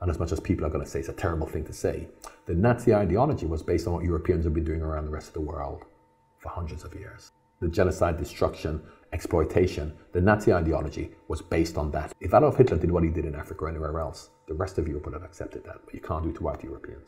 And as much as people are going to say it's a terrible thing to say, the Nazi ideology was based on what Europeans have been doing around the rest of the world for hundreds of years. The genocide, destruction, exploitation, the Nazi ideology was based on that. If Adolf Hitler did what he did in Africa or anywhere else, the rest of Europe would have accepted that. But you can't do it to white Europeans.